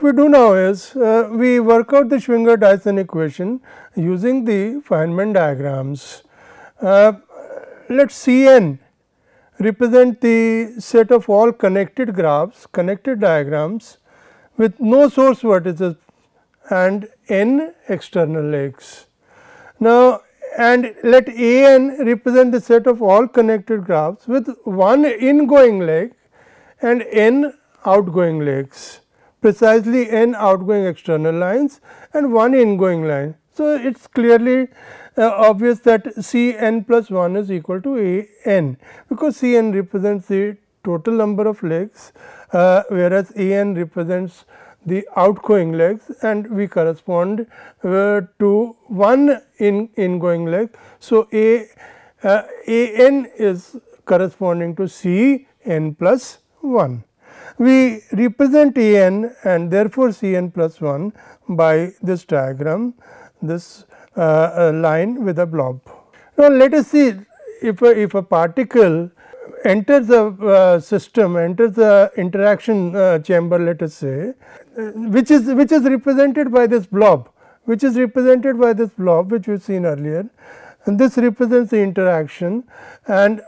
What we do now is uh, we work out the Schwinger Dyson equation using the Feynman diagrams. Uh, let C n represent the set of all connected graphs, connected diagrams with no source vertices and n external legs. Now, and let A n represent the set of all connected graphs with one ingoing leg and n outgoing legs precisely n outgoing external lines and one ingoing line. So, it is clearly uh, obvious that C n plus 1 is equal to A n because C n represents the total number of legs uh, whereas A n represents the outgoing legs and we correspond uh, to one in ingoing leg. So, A uh, A n is corresponding to C n plus 1. We represent A n and therefore, C n plus 1 by this diagram this uh, line with a blob. Now, let us see if a, if a particle enters the uh, system enters the interaction uh, chamber let us say which is which is represented by this blob which is represented by this blob which we have seen earlier and this represents the interaction and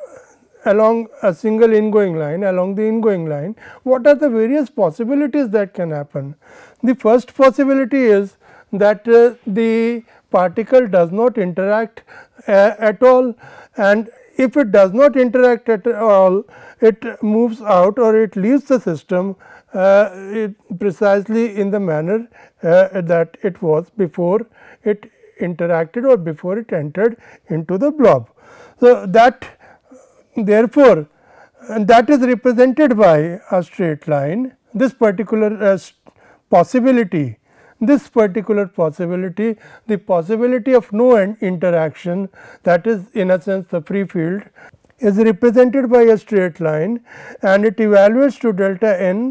along a single ingoing line along the ingoing line what are the various possibilities that can happen. The first possibility is that uh, the particle does not interact uh, at all and if it does not interact at all it moves out or it leaves the system uh, precisely in the manner uh, that it was before it interacted or before it entered into the blob. So, that therefore, that is represented by a straight line. This particular uh, possibility this particular possibility the possibility of no interaction that is in a sense the free field is represented by a straight line and it evaluates to delta n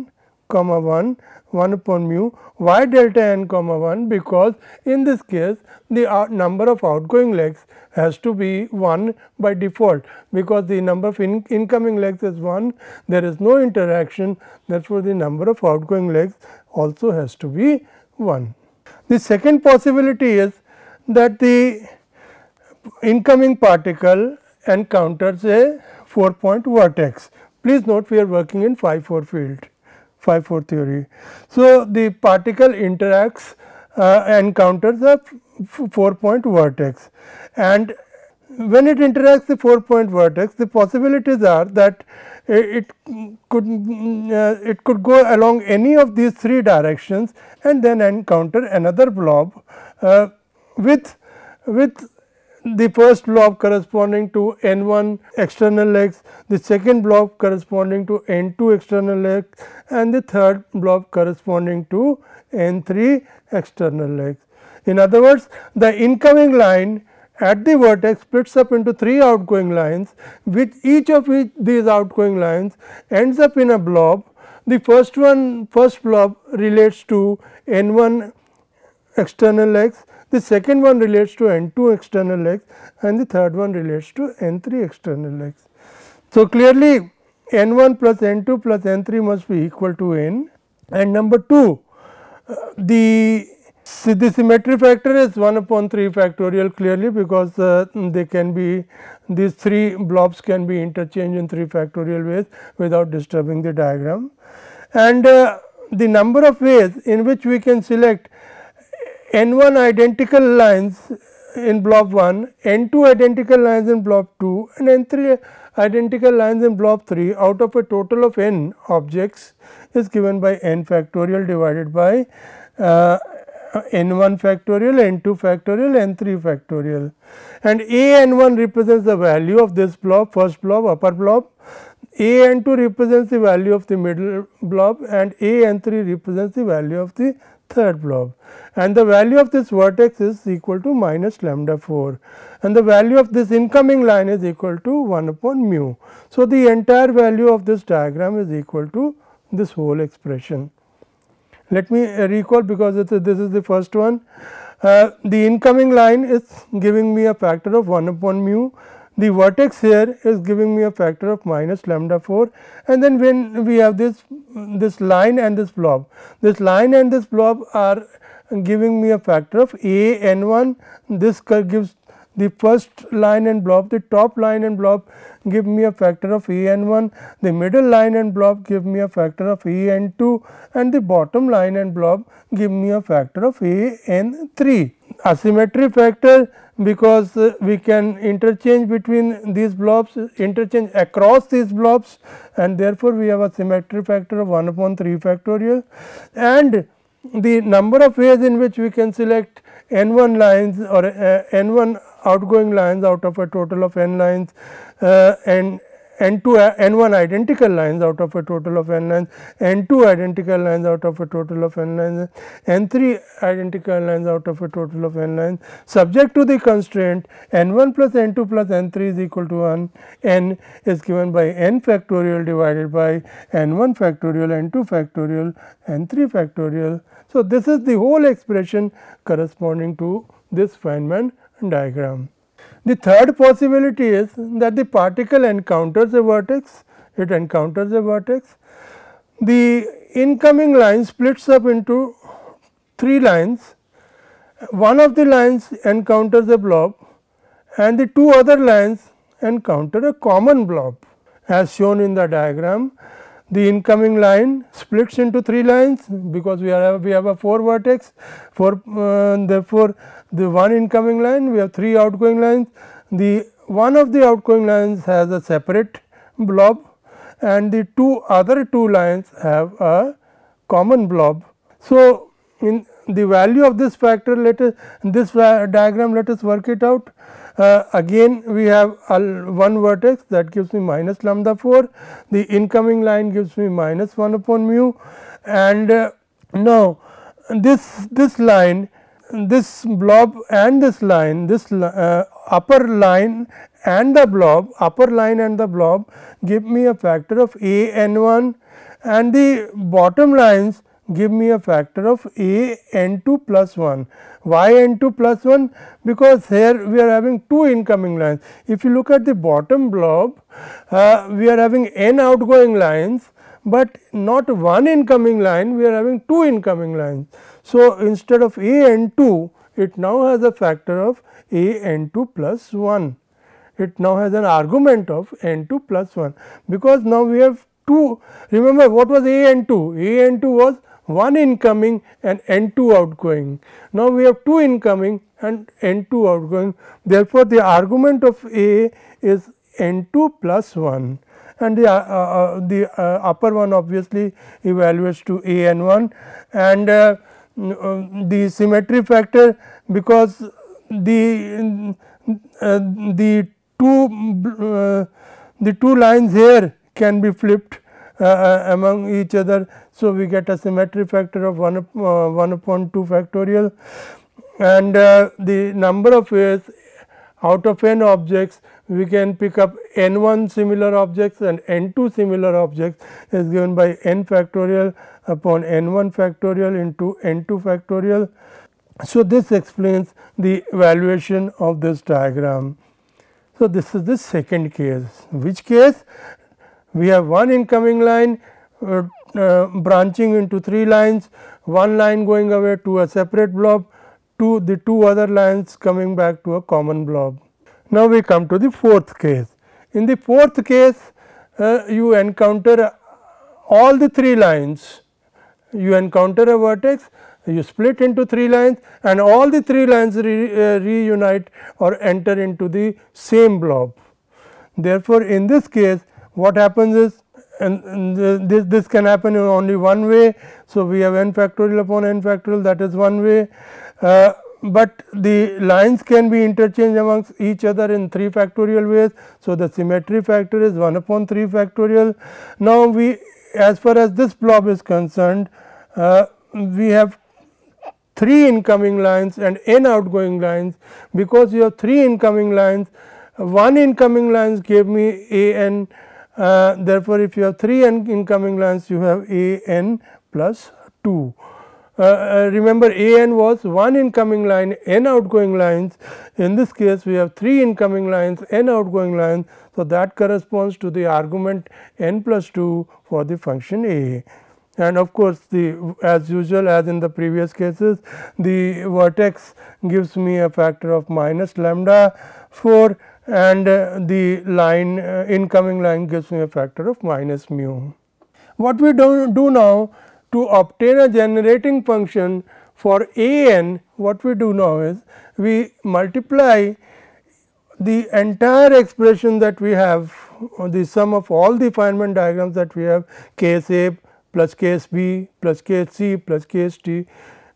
comma 1 1 upon mu y delta n comma 1 because in this case the number of outgoing legs has to be 1 by default because the number of in incoming legs is 1 there is no interaction therefore, the number of outgoing legs also has to be 1. The second possibility is that the incoming particle encounters a 4 point vertex. Please note we are working in phi 4 field phi 4 theory. So, the particle interacts uh, encounters a 4 point vertex and when it interacts the 4 point vertex the possibilities are that it could uh, it could go along any of these three directions and then encounter another blob uh, with with the first blob corresponding to n 1 external legs, the second blob corresponding to n 2 external legs and the third blob corresponding to n 3 external legs. In other words, the incoming line at the vertex splits up into three outgoing lines which each of each these outgoing lines ends up in a blob. The first one first blob relates to n 1 external legs, the second one relates to n 2 external legs and the third one relates to n 3 external legs. So, clearly n 1 plus n 2 plus n 3 must be equal to n and number 2 uh, the the symmetry factor is 1 upon 3 factorial clearly because uh, they can be these 3 blobs can be interchanged in 3 factorial ways without disturbing the diagram. And uh, the number of ways in which we can select n 1 identical lines in blob 1, n 2 identical lines in blob 2 and n 3 identical lines in blob 3 out of a total of n objects is given by n factorial divided by uh, n 1 factorial, n 2 factorial, n 3 factorial. And a n 1 represents the value of this blob first blob upper blob, a n 2 represents the value of the middle blob and a n 3 represents the value of the third blob and the value of this vertex is equal to minus lambda 4 and the value of this incoming line is equal to 1 upon mu. So, the entire value of this diagram is equal to this whole expression. Let me recall because this is the first one. Uh, the incoming line is giving me a factor of 1 upon mu the vertex here is giving me a factor of minus lambda 4 and then when we have this this line and this blob this line and this blob are giving me a factor of a n 1 this gives the first line and blob the top line and blob give me a factor of a n 1 the middle line and blob give me a factor of a n 2 and the bottom line and blob give me a factor of a n 3 asymmetry factor because uh, we can interchange between these blobs interchange across these blobs and therefore, we have a symmetry factor of 1 upon 3 factorial. And the number of ways in which we can select n 1 lines or uh, n 1 outgoing lines out of a total of n lines uh, and n 2 n 1 identical lines out of a total of n lines, n 2 identical lines out of a total of n lines, n 3 identical lines out of a total of n lines subject to the constraint n 1 plus n 2 plus n 3 is equal to 1 n is given by n factorial divided by n 1 factorial n 2 factorial n 3 factorial. So, this is the whole expression corresponding to this Feynman diagram. The third possibility is that the particle encounters a vertex, it encounters a vertex. The incoming line splits up into three lines. One of the lines encounters a blob and the two other lines encounter a common blob as shown in the diagram. The incoming line splits into three lines because we are we have a four vertex for uh, therefore the one incoming line we have three outgoing lines the one of the outgoing lines has a separate blob and the two other two lines have a common blob. So, in the value of this factor let us this diagram let us work it out. Uh, again we have one vertex that gives me minus lambda 4, the incoming line gives me minus 1 upon mu. And uh, now this this line this blob and this line this uh, upper line and the blob upper line and the blob give me a factor of a n 1 and the bottom lines give me a factor of a n 2 plus 1. Why n 2 plus 1? Because here we are having two incoming lines. If you look at the bottom blob, uh, we are having n outgoing lines, but not one incoming line, we are having two incoming lines. So, instead of a n 2, it now has a factor of a n 2 plus 1. It now has an argument of n 2 plus 1, because now we have 2. Remember what was a n 2? a n 2 was 1 incoming and n 2 outgoing. Now, we have 2 incoming and n 2 outgoing. Therefore, the argument of a is n 2 plus 1 and the, uh, uh, the uh, upper one obviously evaluates to a n 1 and uh, uh, the symmetry factor because the uh, the two the two lines here can be flipped among each other. So, we get a symmetry factor of 1, 1 upon 2 factorial and the number of ways out of n objects we can pick up n 1 similar objects and n 2 similar objects is given by n factorial upon n 1 factorial into n 2 factorial. So, this explains the valuation of this diagram. So, this is the second case, which case we have one incoming line uh, uh, branching into three lines, one line going away to a separate blob, two the two other lines coming back to a common blob. Now, we come to the fourth case. In the fourth case, uh, you encounter all the three lines you encounter a vertex you split into three lines and all the three lines re, uh, reunite or enter into the same blob. Therefore, in this case what happens is and, and this, this can happen in only one way. So, we have n factorial upon n factorial that is one way, uh, but the lines can be interchanged amongst each other in 3 factorial ways. So, the symmetry factor is 1 upon 3 factorial. Now, we as far as this blob is concerned, uh, we have 3 incoming lines and n outgoing lines because you have 3 incoming lines, 1 incoming lines gave me a n. Uh, therefore, if you have 3 n incoming lines, you have a n plus 2. uh, uh, remember a n was one incoming line n outgoing lines in this case we have 3 incoming lines n outgoing lines. So, that corresponds to the argument n plus 2 for the function a and of course, the as usual as in the previous cases the vertex gives me a factor of minus lambda 4 and uh, the line uh, incoming line gives me a factor of minus mu. What we do, do now to obtain a generating function for a n what we do now is we multiply the entire expression that we have the sum of all the Feynman diagrams that we have case A plus case B plus case C plus case D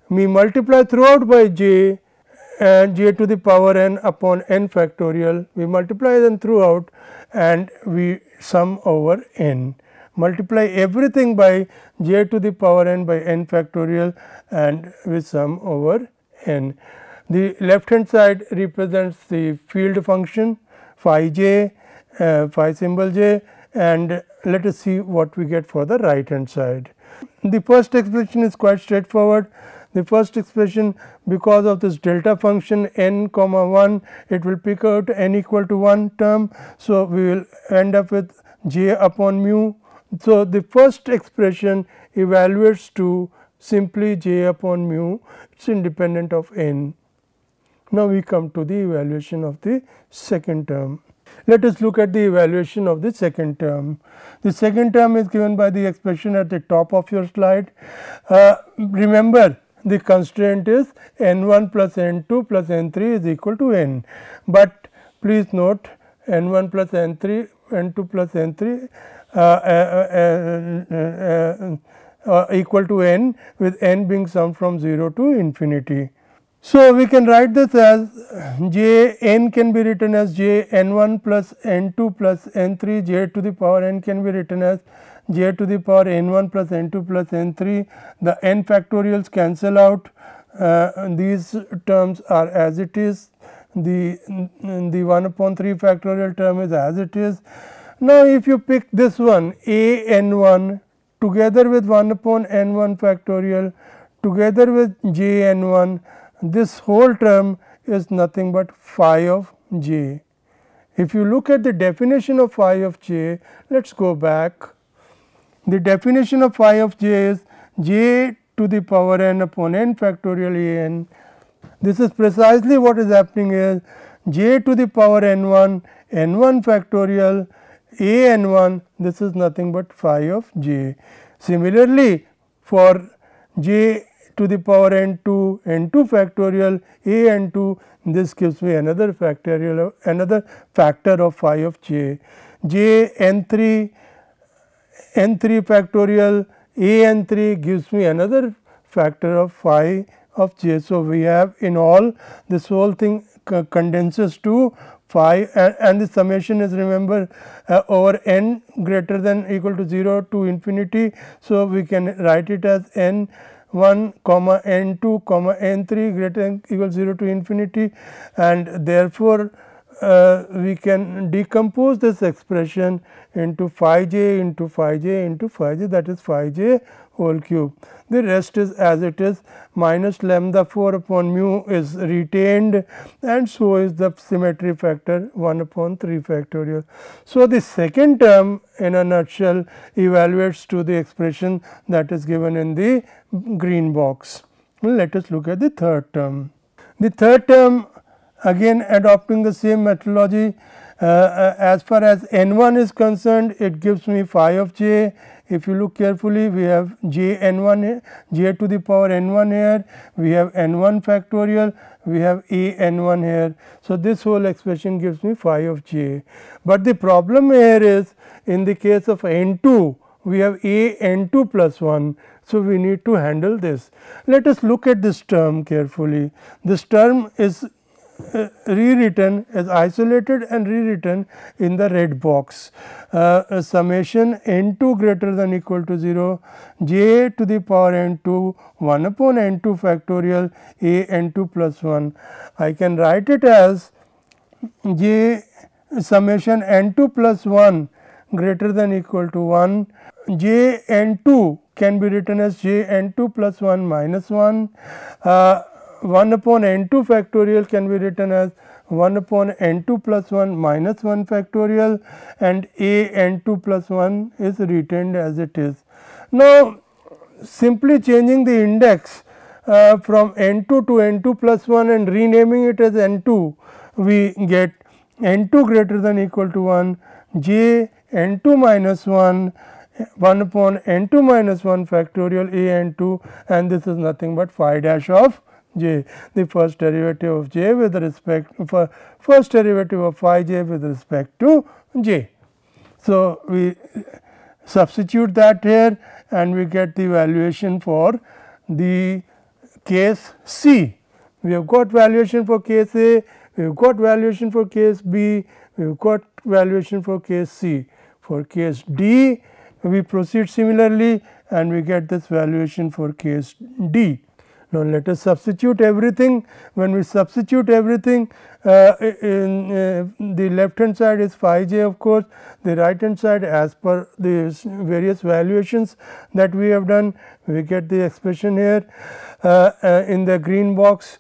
we multiply throughout by j and j to the power n upon n factorial we multiply them throughout and we sum over n multiply everything by j to the power n by n factorial and we sum over n. The left hand side represents the field function phi j uh, phi symbol j and let us see what we get for the right hand side. The first expression is quite straightforward. The first expression because of this delta function n comma 1 it will pick out n equal to 1 term. So, we will end up with j upon mu. So, the first expression evaluates to simply j upon mu it is independent of n. Now, we come to the evaluation of the second term. Let us look at the evaluation of the second term. The second term is given by the expression at the top of your slide. Uh, remember the constraint is n 1 plus n 2 plus n 3 is equal to n, but please note n 1 plus n 3 n 2 plus n 3 uh, uh, uh, equal to n with n being sum from 0 to infinity. So, we can write this as j n can be written as j n 1 plus n 2 plus n 3 j to the power n can be written as j to the power n 1 plus n 2 plus n 3 the n factorials cancel out uh, these terms are as it is the the 1 upon 3 factorial term is as it is. Now, if you pick this one a n 1 together with 1 upon n 1 factorial together with j n 1 this whole term is nothing but phi of j. If you look at the definition of phi of j, let us go back. The definition of phi of j is j to the power n upon n factorial a n. This is precisely what is happening is j to the power n 1 n 1 factorial a n 1 this is nothing but phi of j. Similarly, for j to the power n 2 n 2 factorial a n 2 this gives me another factorial another factor of phi of j j n 3 n 3 factorial a n 3 gives me another factor of phi of j. So, we have in all this whole thing condenses to phi and, and the summation is remember uh, over n greater than equal to 0 to infinity. So, we can write it as n 1 comma n 2 comma n 3 greater than equal 0 to infinity and therefore, uh, we can decompose this expression into phi j into phi j into phi j that is phi j whole cube. The rest is as it is minus lambda 4 upon mu is retained and so is the symmetry factor 1 upon 3 factorial. So, the second term in a nutshell evaluates to the expression that is given in the green box. Let us look at the third term. The third term again adopting the same methodology uh, uh, as far as n 1 is concerned it gives me phi of j if you look carefully we have j n 1 j to the power n 1 here, we have n 1 factorial, we have a n 1 here. So, this whole expression gives me phi of j, but the problem here is in the case of n 2 we have a n 2 plus 1. So, we need to handle this. Let us look at this term carefully. This term is uh, rewritten as isolated and rewritten in the red box. Uh, summation n 2 greater than equal to 0 j to the power n 2 1 upon n 2 factorial a n 2 plus 1. I can write it as j summation n 2 plus 1 greater than equal to 1 j n 2 can be written as j n 2 plus 1 minus 1, uh, 1 upon n 2 factorial can be written as 1 upon n 2 plus 1 minus 1 factorial and a n 2 plus 1 is retained as it is. Now, simply changing the index uh, from n 2 to n 2 plus 1 and renaming it as n 2, we get n 2 greater than equal to 1 j n 2 minus 1 1 upon n 2 minus 1 factorial a n 2 and this is nothing but phi dash of j the first derivative of j with respect for first derivative of phi j with respect to j. So, we substitute that here and we get the valuation for the case C. We have got valuation for case A, we have got valuation for case B, we have got valuation for case C. For case D, we proceed similarly and we get this valuation for case D. Now, let us substitute everything. When we substitute everything, uh, in uh, the left hand side is phi j of course, the right hand side as per the various valuations that we have done, we get the expression here uh, uh in the green box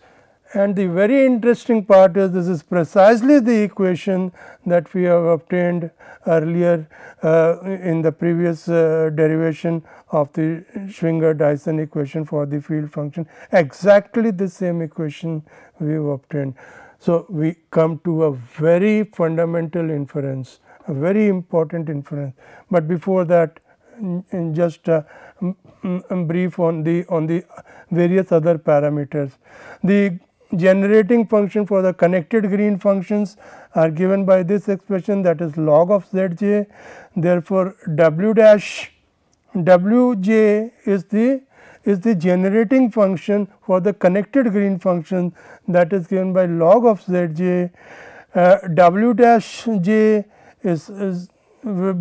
and the very interesting part is this is precisely the equation that we have obtained earlier uh, in the previous uh, derivation of the Schwinger Dyson equation for the field function exactly the same equation we have obtained. So, we come to a very fundamental inference a very important inference, but before that just uh, brief on the on the various other parameters. The generating function for the connected Green functions are given by this expression that is log of z j. Therefore, w dash w j is the is the generating function for the connected Green function that is given by log of z j. Uh, w dash j is, is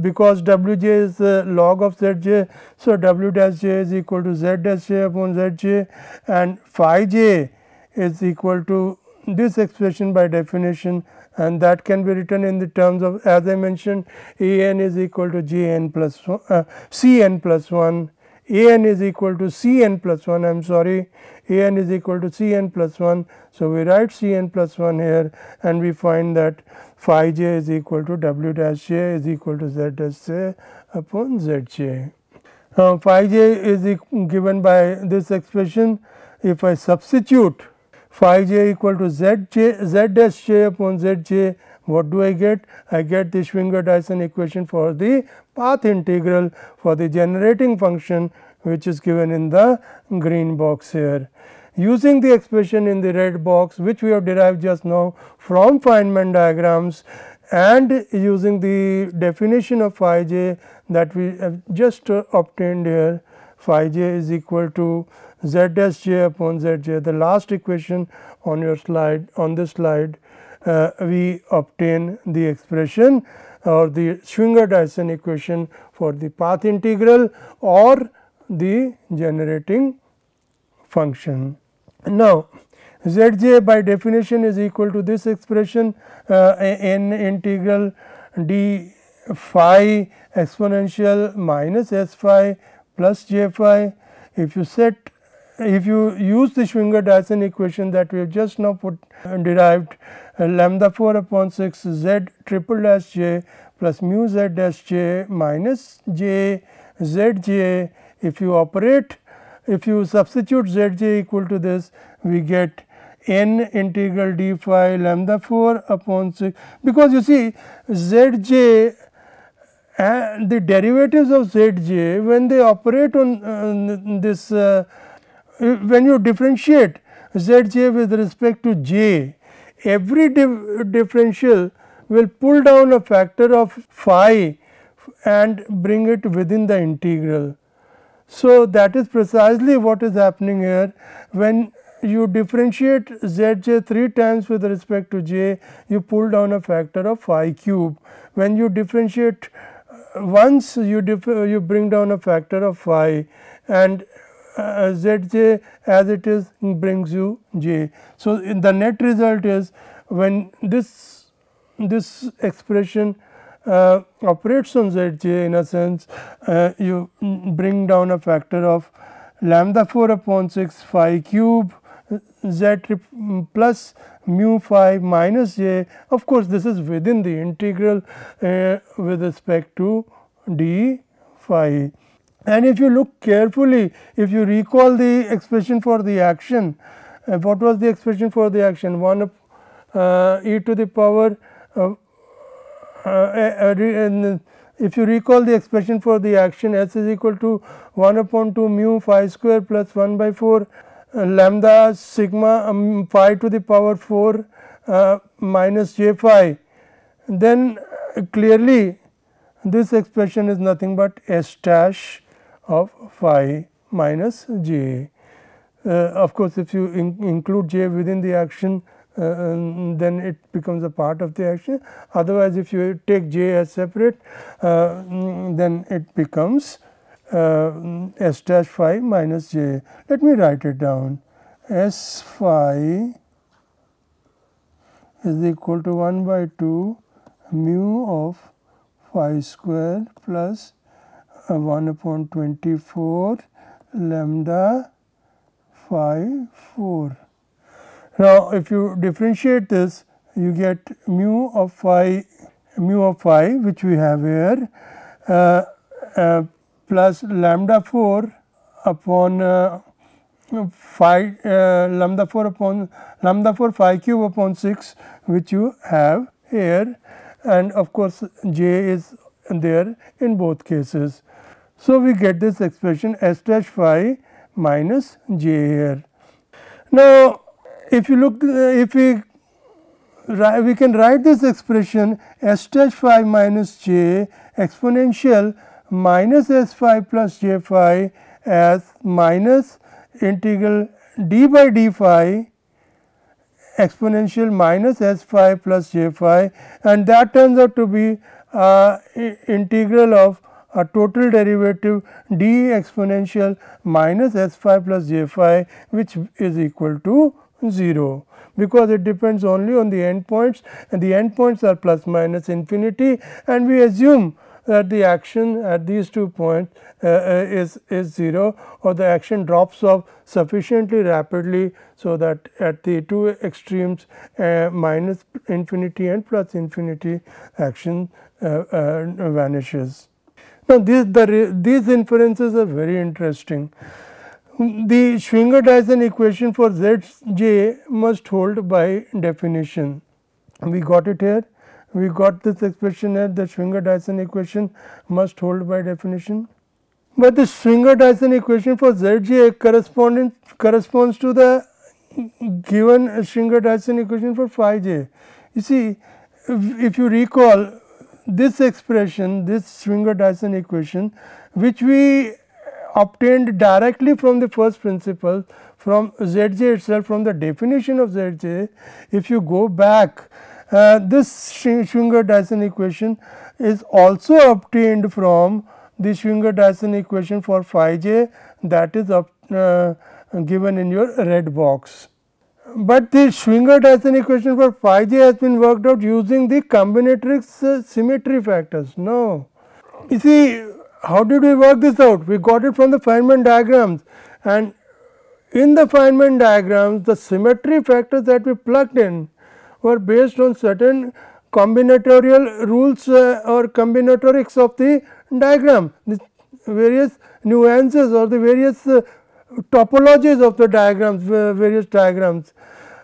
because w j is the log of z j. So, w dash j is equal to z dash j upon z j and phi j is equal to this expression by definition and that can be written in the terms of as I mentioned a n is equal to G n plus plus uh, c n plus 1 a n is equal to c n plus 1 I am sorry a n is equal to c n plus 1. So, we write c n plus 1 here and we find that phi j is equal to w dash j is equal to z dash j upon z j. Now, phi j is given by this expression if I substitute phi j equal to z j z dash j upon z j what do I get? I get the Schwinger Dyson equation for the path integral for the generating function which is given in the green box here. Using the expression in the red box which we have derived just now from Feynman diagrams and using the definition of phi j that we have just obtained here phi j is equal to z j upon z j the last equation on your slide on this slide uh, we obtain the expression or the Schwinger Dyson equation for the path integral or the generating function. Now, z j by definition is equal to this expression uh, n integral d phi exponential minus s phi plus j phi. If you set if you use the Schwinger Dyson equation that we have just now put uh, derived uh, lambda 4 upon 6 z triple dash j plus mu z dash j minus j z j. If you operate if you substitute z j equal to this we get n integral d phi lambda 4 upon 6 because you see z j and the derivatives of z j when they operate on uh, this uh, when you differentiate z j with respect to j, every dif differential will pull down a factor of phi and bring it within the integral. So, that is precisely what is happening here when you differentiate z j 3 times with respect to j, you pull down a factor of phi cube. When you differentiate uh, once you, you bring down a factor of phi and uh, z j as it is brings you j. So, the net result is when this this expression uh, operates on Zj in a sense uh, you bring down a factor of lambda 4 upon 6 phi cube z plus mu phi minus j of course this is within the integral uh, with respect to d phi. And if you look carefully if you recall the expression for the action uh, what was the expression for the action? 1 uh, e to the power uh, and if you recall the expression for the action s is equal to 1 upon 2 mu phi square plus 1 by 4 uh, lambda sigma um, phi to the power 4 uh, minus j phi. Then uh, clearly this expression is nothing but s dash of phi minus j. Uh, of course, if you in include j within the action uh, then it becomes a part of the action. Otherwise, if you take j as separate, uh, then it becomes uh, s dash phi minus j. Let me write it down. S phi is equal to 1 by 2 mu of phi square plus 1 upon 24 lambda phi 4 now, if you differentiate this you get mu of phi mu of phi which we have here uh, uh, plus lambda 4 upon uh, phi uh, lambda 4 upon lambda 4 phi cube upon 6 which you have here and of course, j is there in both cases. So, we get this expression s dash phi minus j here. Now, if you look if we we can write this expression s dash phi minus j exponential minus s phi plus j phi as minus integral d by d phi exponential minus s phi plus j phi and that turns out to be uh, integral of a total derivative d exponential minus s phi plus j phi which is equal to 0 because it depends only on the endpoints and the endpoints are plus minus infinity and we assume that the action at these two points uh, uh is, is 0 or the action drops off sufficiently rapidly. So, that at the two extremes uh, minus infinity and plus infinity action uh, uh vanishes. Now, these, the, these inferences are very interesting the Schwinger-Dyson equation for Zj must hold by definition. We got it here, we got this expression here the Schwinger-Dyson equation must hold by definition. But the Schwinger-Dyson equation for Zj corresponds to the given Schwinger-Dyson equation for phi j. You see if, if you recall this expression this Schwinger-Dyson equation which we obtained directly from the first principle from Zj itself from the definition of Zj. If you go back uh, this Schwinger-Dyson equation is also obtained from the Schwinger-Dyson equation for phi j that is up, uh, given in your red box. But the Schwinger-Dyson equation for phi j has been worked out using the combinatorics uh, symmetry factors. No, you see how did we work this out? We got it from the Feynman diagrams and in the Feynman diagrams the symmetry factors that we plugged in were based on certain combinatorial rules uh, or combinatorics of the diagram, the various nuances or the various uh, topologies of the diagrams, various diagrams.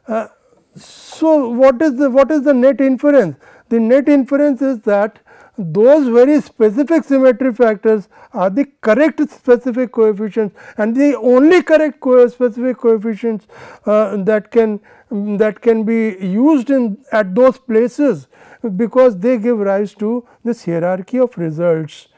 Uh, so, what is the what is the net inference? The net inference is that those very specific symmetry factors are the correct specific coefficients and the only correct co specific coefficients uh, that can that can be used in at those places because they give rise to this hierarchy of results.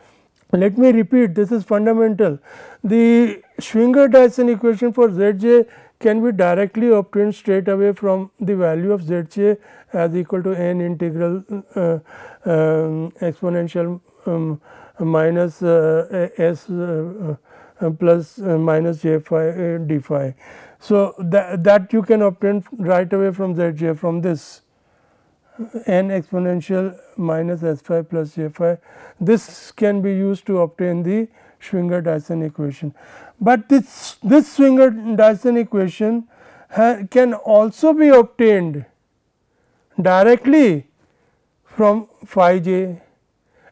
Let me repeat this is fundamental. The Schwinger-Dyson equation for Zj can be directly obtained straight away from the value of Zj as equal to n integral uh, um, exponential um, minus uh, s uh, uh plus uh, minus j phi uh, d phi. So, that, that you can obtain right away from Zj from this n exponential minus s phi plus j phi. This can be used to obtain the Schwinger Dyson equation. But this, this Schwinger Dyson equation can also be obtained directly from phi j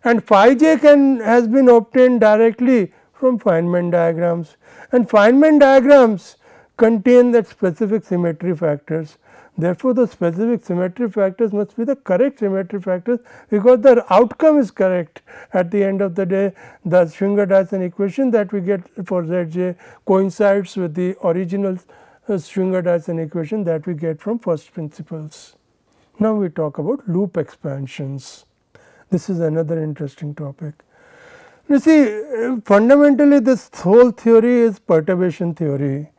and phi j can has been obtained directly from Feynman diagrams and Feynman diagrams contain that specific symmetry factors. Therefore, the specific symmetry factors must be the correct symmetry factors because the outcome is correct at the end of the day the Schwinger Dyson equation that we get for Z j coincides with the original uh, Schwinger Dyson equation that we get from first principles. Now, we talk about loop expansions. This is another interesting topic. You see fundamentally this whole theory is perturbation theory.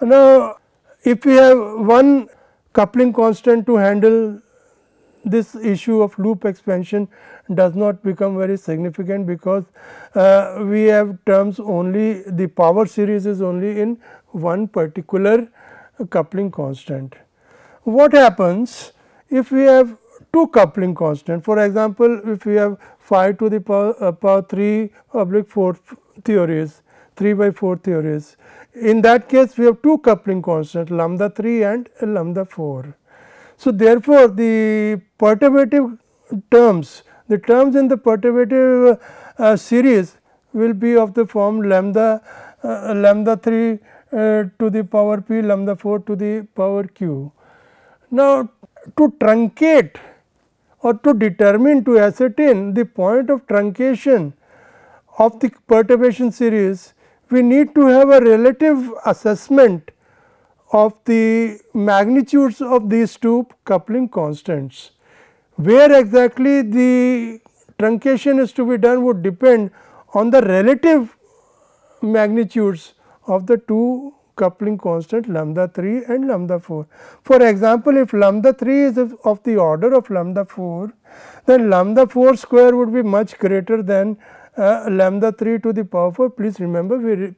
Now, if we have one coupling constant to handle this issue of loop expansion does not become very significant because uh, we have terms only the power series is only in one particular coupling constant. What happens if we have two coupling constant for example, if we have phi to the power, uh, power 3 oblique 4 theories 3 by 4 theories. In that case we have two coupling constants lambda 3 and lambda 4. So, therefore, the perturbative terms the terms in the perturbative uh, series will be of the form lambda uh, lambda 3 uh, to the power p lambda 4 to the power q. Now, to truncate or to determine to ascertain the point of truncation of the perturbation series, we need to have a relative assessment of the magnitudes of these two coupling constants. Where exactly the truncation is to be done would depend on the relative magnitudes of the two coupling constant lambda 3 and lambda 4. For example, if lambda 3 is of the order of lambda 4, then lambda 4 square would be much greater than uh, lambda 3 to the power 4. Please remember we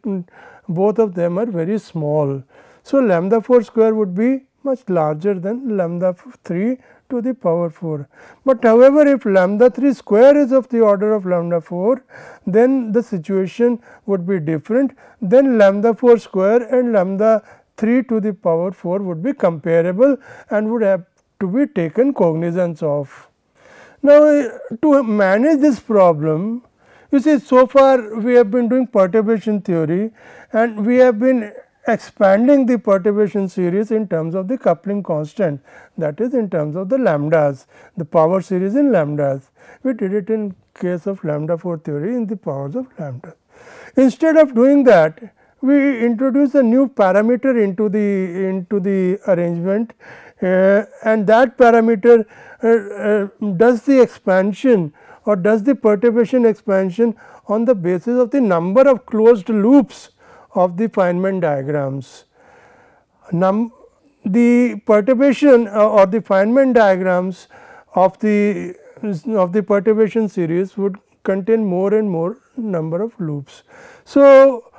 both of them are very small. So, lambda 4 square would be much larger than lambda 3 to the power 4. But however, if lambda 3 square is of the order of lambda 4, then the situation would be different. Then lambda 4 square and lambda 3 to the power 4 would be comparable and would have to be taken cognizance of. Now, to manage this problem, you see so far we have been doing perturbation theory and we have been expanding the perturbation series in terms of the coupling constant that is in terms of the lambdas, the power series in lambdas. We did it in case of lambda 4 theory in the powers of lambda. Instead of doing that, we introduce a new parameter into the into the arrangement uh, and that parameter uh, uh, does the expansion or does the perturbation expansion on the basis of the number of closed loops of the Feynman diagrams. Num the perturbation uh, or the Feynman diagrams of the of the perturbation series would contain more and more number of loops. So,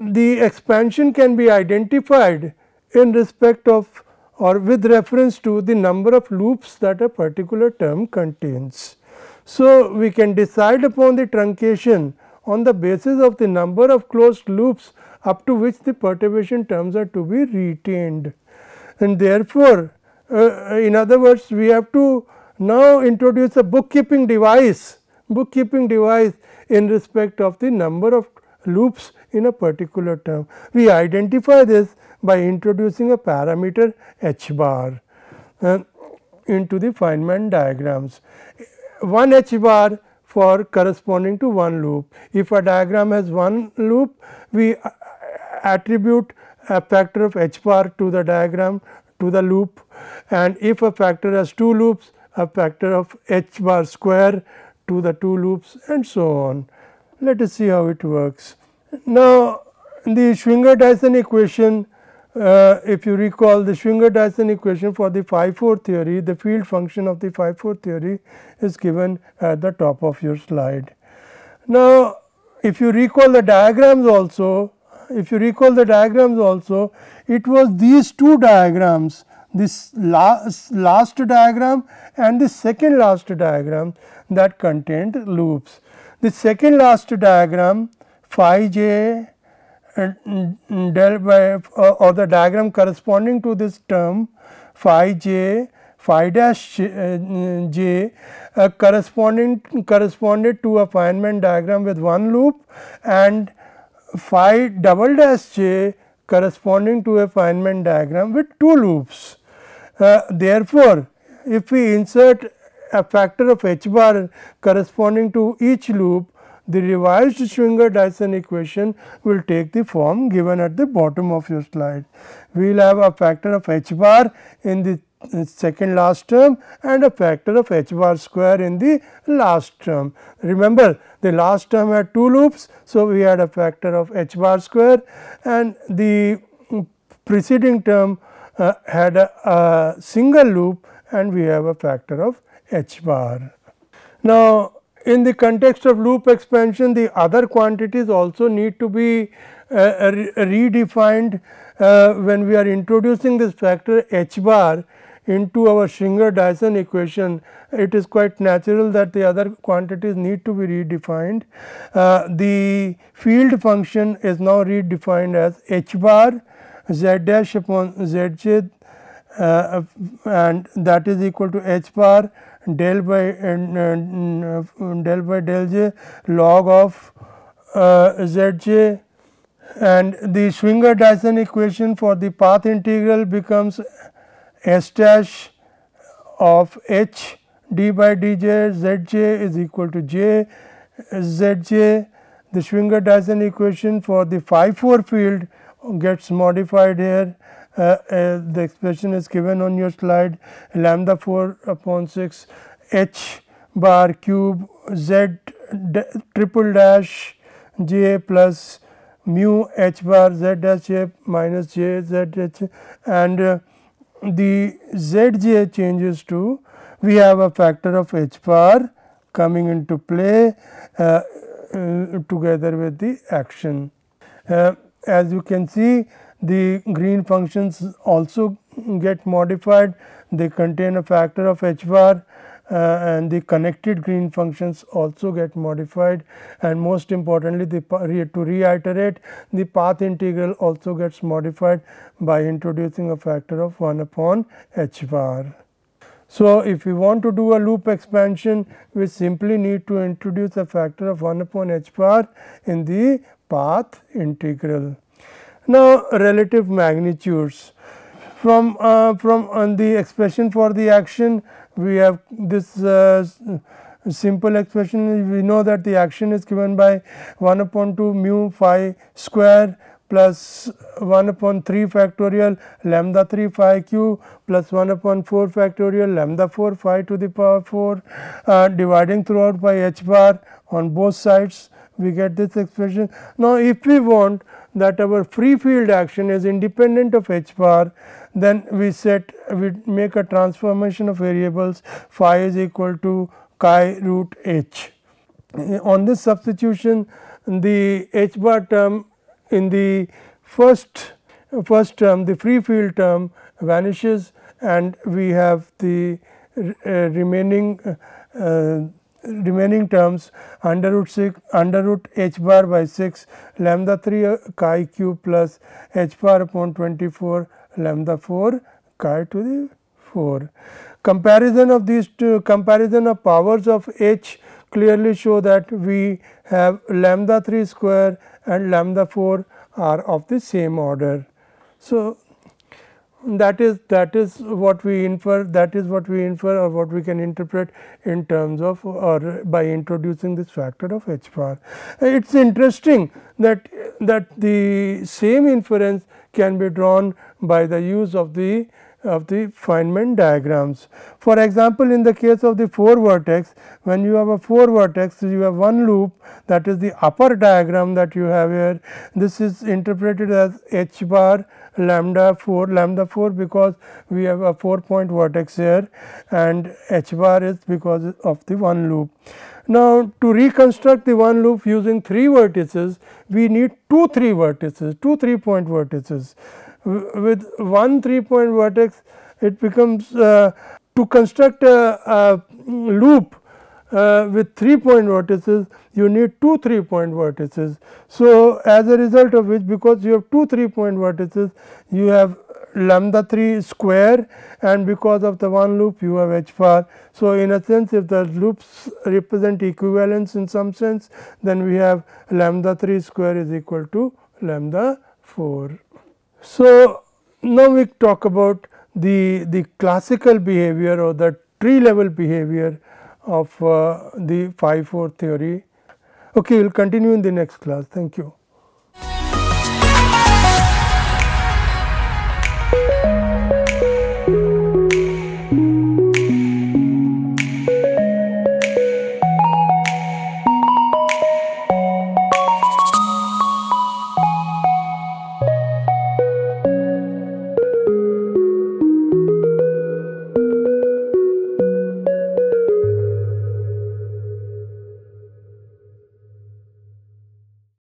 the expansion can be identified in respect of or with reference to the number of loops that a particular term contains. So, we can decide upon the truncation on the basis of the number of closed loops up to which the perturbation terms are to be retained. And therefore, uh, in other words we have to now introduce a bookkeeping device, bookkeeping device in respect of the number of loops in a particular term. We identify this by introducing a parameter h bar uh, into the Feynman diagrams. One h bar for corresponding to one loop. If a diagram has one loop, we attribute a factor of h bar to the diagram to the loop and if a factor has two loops, a factor of h bar square to the two loops and so on. Let us see how it works. Now, the Schwinger Dyson equation uh, if you recall the Schwinger Dyson equation for the phi 4 theory, the field function of the phi 4 theory is given at the top of your slide. Now, if you recall the diagrams also, if you recall the diagrams also, it was these two diagrams this last, last diagram and the second last diagram that contained loops. The second last diagram phi j del by uh, or the diagram corresponding to this term phi j phi dash j, uh, j uh, corresponding corresponded to a Feynman diagram with one loop and phi double dash j corresponding to a Feynman diagram with two loops. Uh, therefore, if we insert a factor of h bar corresponding to each loop, the revised Schwinger Dyson equation will take the form given at the bottom of your slide. We will have a factor of h bar in the second last term and a factor of h bar square in the last term. Remember the last term had two loops. So, we had a factor of h bar square and the preceding term uh, had a, a single loop and we have a factor of h bar. Now, in the context of loop expansion the other quantities also need to be uh, re redefined uh, when we are introducing this factor h bar into our Schwinger Dyson equation, it is quite natural that the other quantities need to be redefined. Uh, the field function is now redefined as h bar z dash upon z j uh, and that is equal to h bar del by uh, del by del j log of uh, z j and the Schwinger Dyson equation for the path integral becomes S dash of h d by d j z j is equal to j z j. The Schwinger Dyson equation for the phi 4 field gets modified here. Uh, uh, the expression is given on your slide lambda 4 upon 6 h bar cube z triple dash j plus mu h bar z dash j minus j z h and uh, the zj changes to we have a factor of h bar coming into play uh, uh, together with the action. Uh, as you can see the Green functions also get modified they contain a factor of h bar uh, and the connected Green functions also get modified and most importantly the to reiterate the path integral also gets modified by introducing a factor of 1 upon h bar. So, if we want to do a loop expansion we simply need to introduce a factor of 1 upon h bar in the path integral. Now, relative magnitudes. From uh, from uh, the expression for the action we have this uh, simple expression. We know that the action is given by 1 upon 2 mu phi square plus 1 upon 3 factorial lambda 3 phi cube plus 1 upon 4 factorial lambda 4 phi to the power 4 uh, dividing throughout by h bar on both sides. We get this expression. Now, if we want that our free field action is independent of h bar then we set we make a transformation of variables phi is equal to chi root h. On this substitution the h bar term in the first first term the free field term vanishes and we have the uh, remaining uh, remaining terms under root 6 under root h bar by 6 lambda 3 uh, chi cube plus h bar upon 24 lambda 4 chi to the 4. Comparison of these two comparison of powers of h clearly show that we have lambda 3 square and lambda 4 are of the same order. So, that is that is what we infer that is what we infer or what we can interpret in terms of or by introducing this factor of h bar. It is interesting that that the same inference can be drawn by the use of the of the Feynman diagrams. For example, in the case of the 4 vertex, when you have a 4 vertex, you have one loop that is the upper diagram that you have here. This is interpreted as h bar lambda 4 lambda 4 because we have a 4 point vertex here and h bar is because of the one loop. Now, to reconstruct the one loop using 3 vertices, we need 2 3 vertices, 2 3 point vertices. With one 3 point vertex, it becomes uh, to construct a, a loop uh, with 3 point vertices you need 2 3 point vertices. So, as a result of which because you have 2 3 point vertices you have lambda 3 square and because of the one loop you have h bar. So, in a sense if the loops represent equivalence in some sense then we have lambda 3 square is equal to lambda 4. So, now we talk about the, the classical behavior or the tree level behavior of uh, the phi 4 theory. Okay, we will continue in the next class. Thank you.